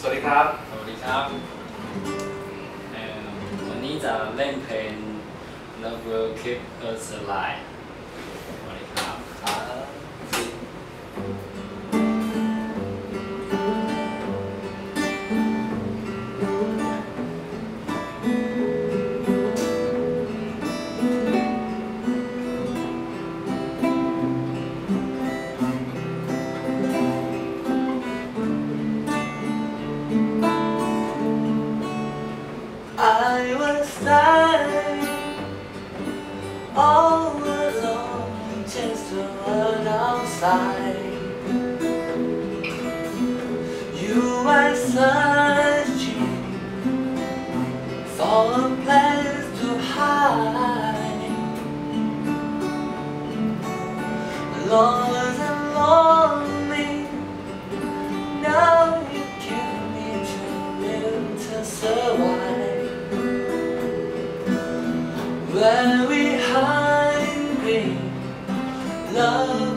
สวัสดีครับ สวัสดีครับวันนี้จะเล่นเพลง Love Will Keep Us Alive outside. You were searching for a place to hide. Lost and lonely, now you me to live to survive. Very hungry, love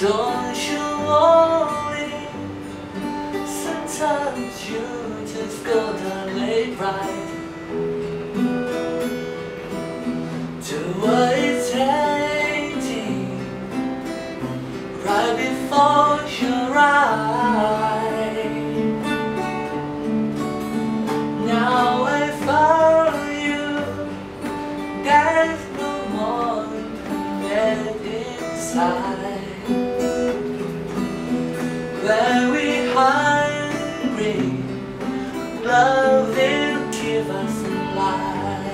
Don't you worry, sometimes you just gotta lay right. Inside. Very hungry, love will keep us alive.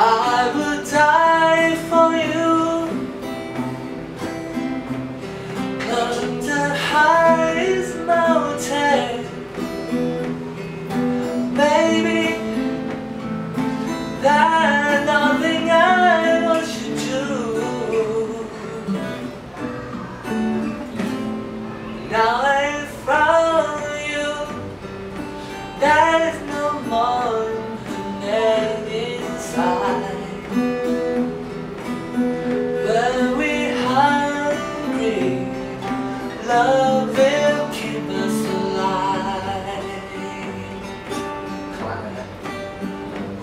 I would die love will keep us alive.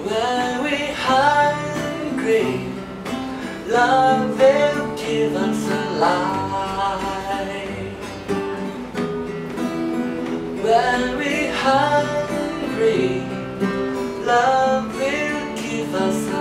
When we're hungry Love will give us alive. When we're hungry Love will us